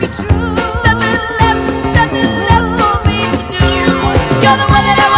That will left, that will left for me to do. You're the one that I